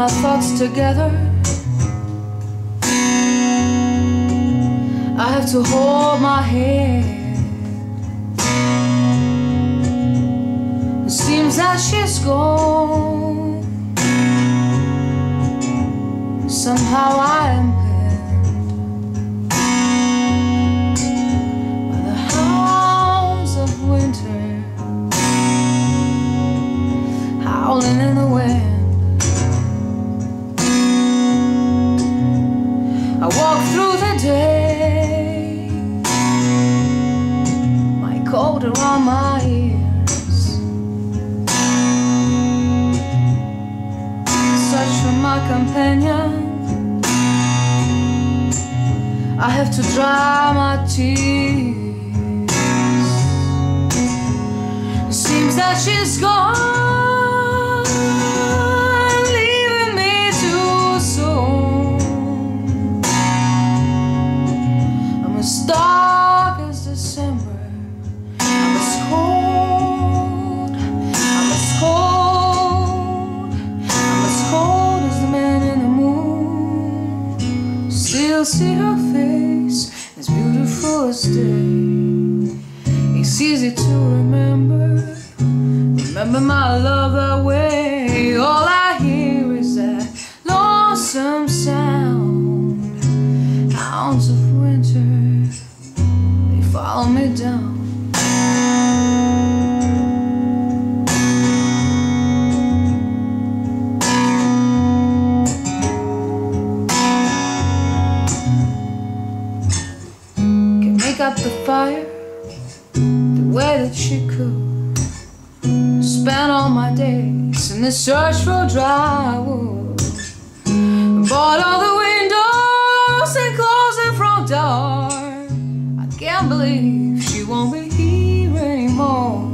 my thoughts together. I have to hold my head. It seems that she's gone. Somehow I am walk through the day, my coat around my ears. Search for my companion. I have to dry my tears. It seems that she's gone, to remember. Remember my love that way. All I hear is that lonesome sound. Hounds of winter, they follow me down. Can make the fire way that she could. Spent all my days in the search for dry wood. Bought all the windows and closed the front door. I can't believe she won't be here anymore.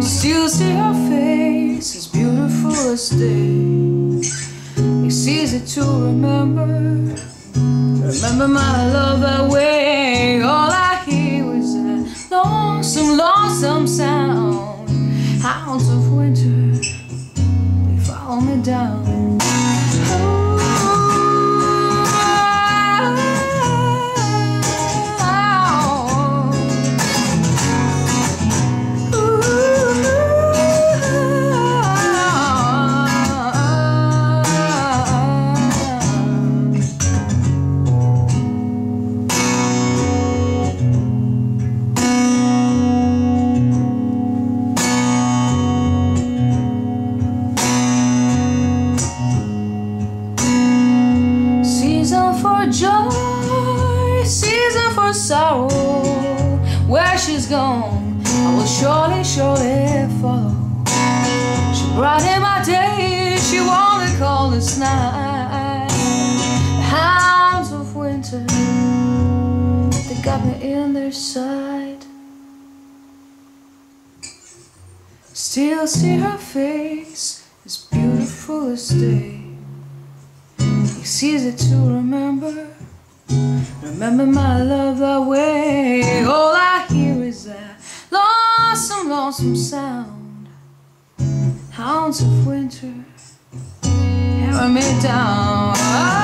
Still see her face as beautiful as day. It's easy to remember. Remember my love that way. All I lonesome, sound. Hounds of winter, they follow me down. She's gone, I will surely, surely follow. She brightened my day, she won the coldest night. The hounds of winter, they got me in their sight. Still see her face, as beautiful as day. It's easy to remember. Remember my love that way. All I hear is that lonesome, lonesome sound. Hounds of winter hammer me down.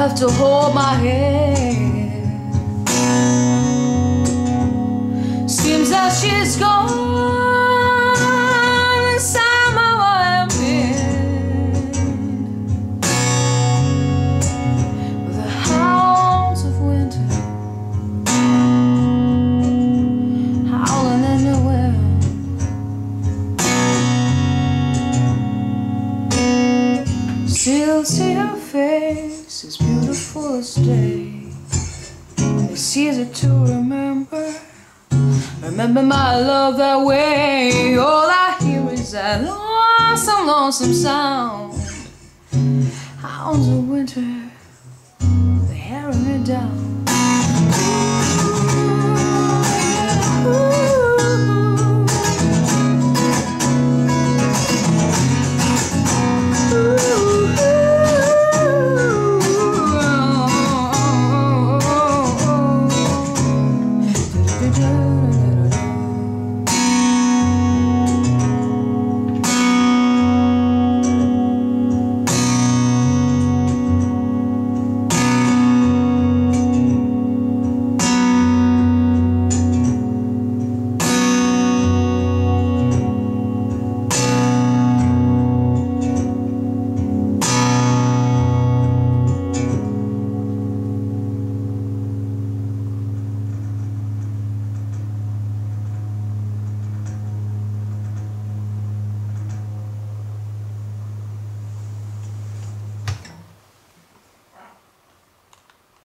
Have to hold my head. Seems that she's gone. It's easy to remember. Remember my love that way. All I hear is that lonesome, lonesome sound. Hounds of winter They're tearing it down.